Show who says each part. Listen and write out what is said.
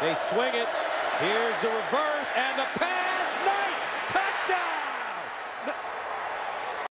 Speaker 1: They swing it. Here's the reverse and the pass.